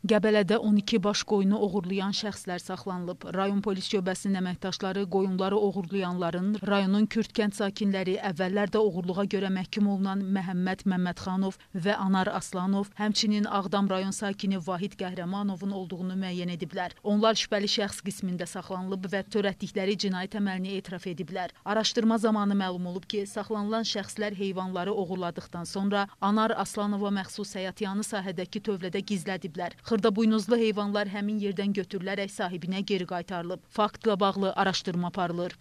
Qəbələdə 12 baş qoyunu oğurlayan şəxslər saxlanılıb. Rayon polis şöbəsinin əməkdaşları qoyunları oğurlayanların rayonun Kürt kənd sakinləri əvvəllər də oğurluğa görə məhkum olunan Məhəmməd Məmmədxanov və Anar Aslanov, həmçinin Ağdam rayon sakini Vahid Qəhrəmanovun olduğunu müəyyən ediblər. Onlar şübhəli şəxs qismində saxlanılıb və törətdikləri cinayət əməlini etiraf ediblər. Araşdırma zamanı məlum olub ki, saxlanılan şəxslər heyvanları oğurladıqdan sonra Anar Aslanova məxsus həyatyanı sahədəki tövlədə gizlədiblər. Xırdabuynuzlu heyvanlar həmin yerdən götürülərək sahibinə geri qaytarılıb. Faktla bağlı araşdırma aparılır.